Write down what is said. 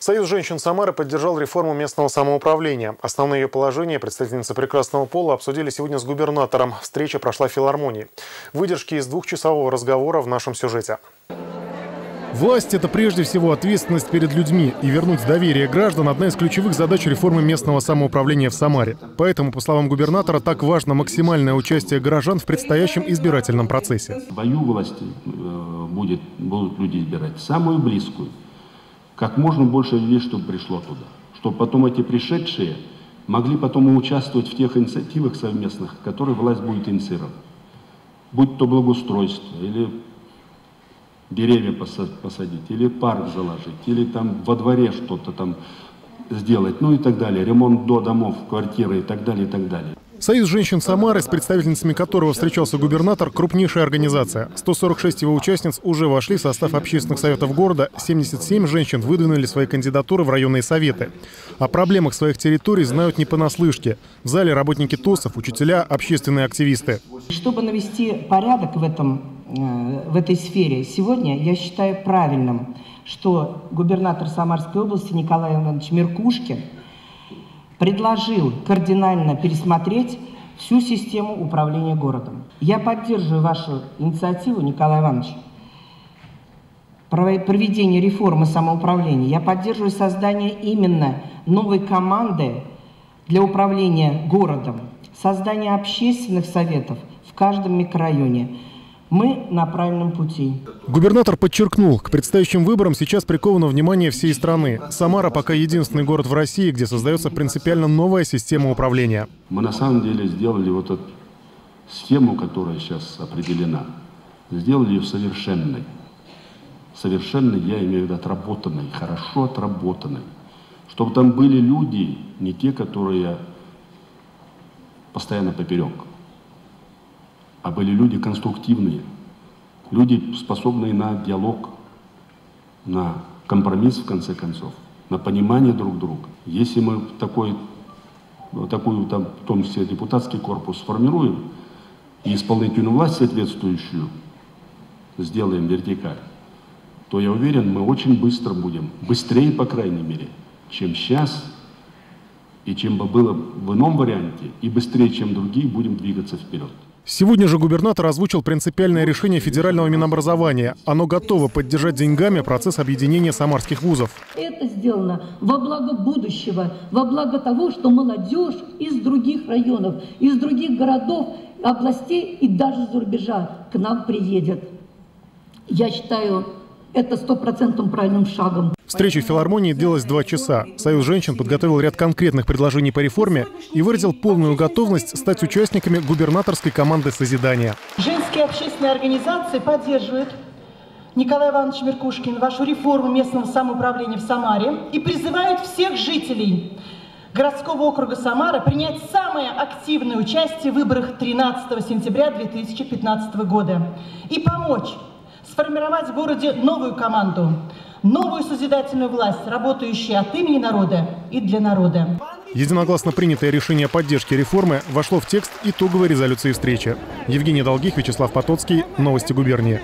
Союз женщин Самары поддержал реформу местного самоуправления. Основные ее положения представительницы прекрасного пола обсудили сегодня с губернатором. Встреча прошла в филармонии. Выдержки из двухчасового разговора в нашем сюжете. Власть – это прежде всего ответственность перед людьми, и вернуть доверие граждан – одна из ключевых задач реформы местного самоуправления в Самаре. Поэтому, по словам губернатора, так важно максимальное участие горожан в предстоящем избирательном процессе. Свою власть э, будет, будут люди избирать, самую близкую. Как можно больше людей, чтобы пришло туда. Чтобы потом эти пришедшие могли потом участвовать в тех инициативах совместных, которые власть будет инициировать. Будь то благоустройство или деревья посадить, или парк заложить, или там во дворе что-то там сделать, ну и так далее, ремонт до домов, квартиры и так далее, и так далее. Союз женщин Самары, с представительницами которого встречался губернатор, крупнейшая организация. 146 его участниц уже вошли в состав общественных советов города, 77 женщин выдвинули свои кандидатуры в районные советы. О проблемах своих территорий знают не понаслышке. В зале работники ТОСов, учителя, общественные активисты. Чтобы навести порядок в, этом, э, в этой сфере, сегодня я считаю правильным, что губернатор Самарской области Николай Иванович Меркушкин – предложил кардинально пересмотреть всю систему управления городом. Я поддерживаю вашу инициативу, Николай Иванович, проведение реформы самоуправления. Я поддерживаю создание именно новой команды для управления городом, создание общественных советов в каждом микрорайоне – мы на правильном пути. Губернатор подчеркнул, к предстоящим выборам сейчас приковано внимание всей страны. Самара пока единственный город в России, где создается принципиально новая система управления. Мы на самом деле сделали вот эту схему, которая сейчас определена, сделали ее совершенной. Совершенной, я имею в виду отработанной, хорошо отработанной. Чтобы там были люди, не те, которые постоянно поперек, а были люди конструктивные, люди, способные на диалог, на компромисс, в конце концов, на понимание друг друга. Если мы такой, такую, там, в том числе депутатский корпус сформируем и исполнительную власть соответствующую сделаем вертикаль, то я уверен, мы очень быстро будем, быстрее, по крайней мере, чем сейчас, и чем бы было в ином варианте, и быстрее, чем другие, будем двигаться вперед. Сегодня же губернатор озвучил принципиальное решение федерального Минобразования. Оно готово поддержать деньгами процесс объединения самарских вузов. Это сделано во благо будущего, во благо того, что молодежь из других районов, из других городов, областей и даже за рубежа к нам приедет. Я считаю, это стопроцентным правильным шагом. Встреча в филармонии длилась два часа. Союз женщин подготовил ряд конкретных предложений по реформе и выразил полную готовность стать участниками губернаторской команды созидания. Женские общественные организации поддерживают Николай Иванович Меркушкин вашу реформу местного самоуправления в Самаре и призывают всех жителей городского округа Самара принять самое активное участие в выборах 13 сентября 2015 года и помочь сформировать в городе новую команду, новую созидательную власть, работающую от имени народа и для народа. Единогласно принятое решение о поддержке реформы вошло в текст итоговой резолюции встречи. Евгений Долгих, Вячеслав Потоцкий. Новости губернии.